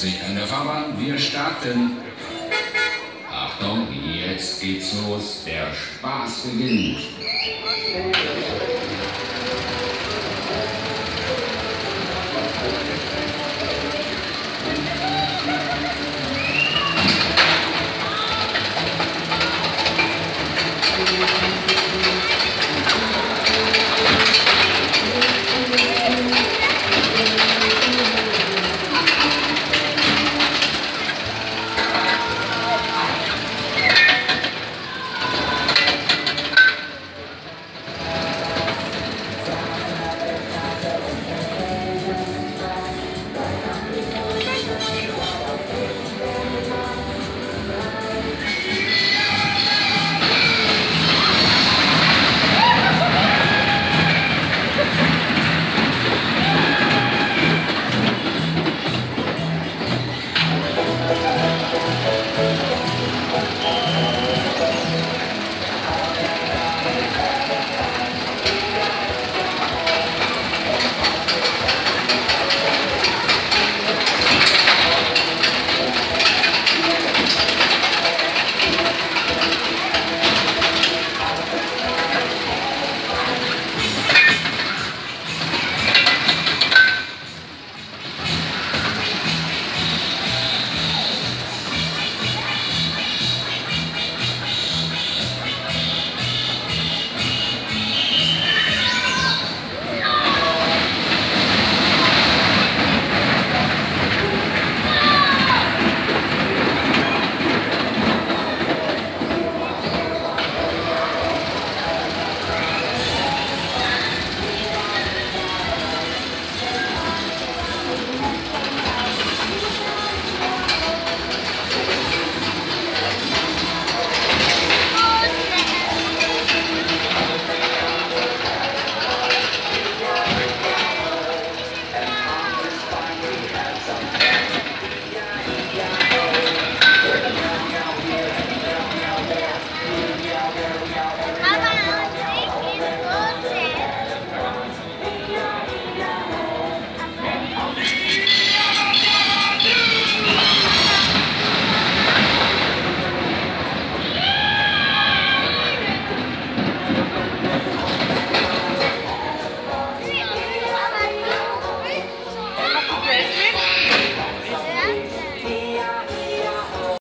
Vorsicht an der Fahrbahn, wir starten. Achtung, jetzt geht's los, der Spaß beginnt.